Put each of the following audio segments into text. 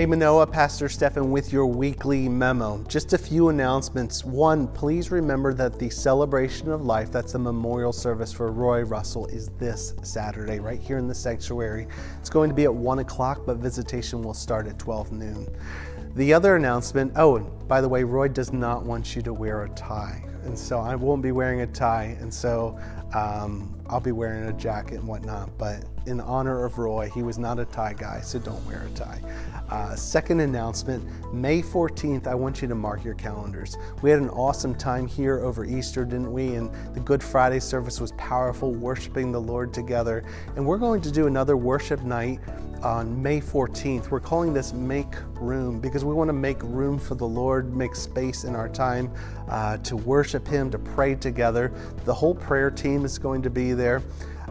Hey Manoa, Pastor Stefan with your weekly memo. Just a few announcements. One, please remember that the celebration of life, that's the memorial service for Roy Russell, is this Saturday right here in the sanctuary. It's going to be at 1 o'clock, but visitation will start at 12 noon. The other announcement oh, and by the way, Roy does not want you to wear a tie. And so I won't be wearing a tie. And so um, I'll be wearing a jacket and whatnot. But in honor of Roy, he was not a tie guy, so don't wear a tie. Uh, second announcement May 14th, I want you to mark your calendars. We had an awesome time here over Easter, didn't we? And the Good Friday service was powerful, worshiping the Lord together. And we're going to do another worship night on May 14th. We're calling this Make Room because we want to make room for the Lord, make space in our time uh, to worship Him, to pray together. The whole prayer team is going to be there.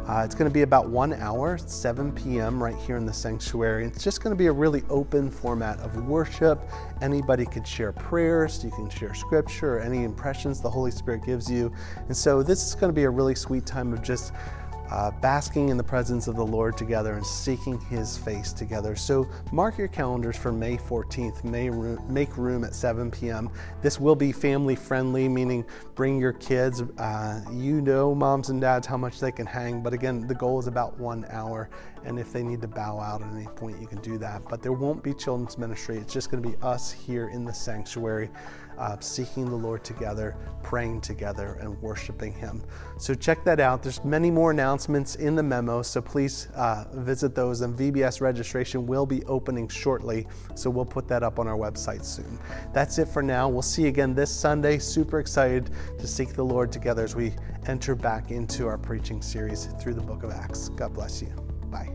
Uh, it's going to be about one hour, 7 p.m., right here in the sanctuary. It's just going to be a really open format of worship. Anybody could share prayers, you can share scripture, any impressions the Holy Spirit gives you. And so, this is going to be a really sweet time of just uh, basking in the presence of the Lord together and seeking His face together. So mark your calendars for May 14th, May room, make room at 7 p.m. This will be family friendly, meaning bring your kids. Uh, you know, moms and dads, how much they can hang, but again, the goal is about one hour. And if they need to bow out at any point, you can do that. But there won't be children's ministry. It's just going to be us here in the sanctuary uh, seeking the Lord together, praying together, and worshiping Him. So check that out. There's many more announcements in the memo, so please uh, visit those. And VBS registration will be opening shortly, so we'll put that up on our website soon. That's it for now. We'll see you again this Sunday. Super excited to seek the Lord together as we enter back into our preaching series through the book of Acts. God bless you. Bye.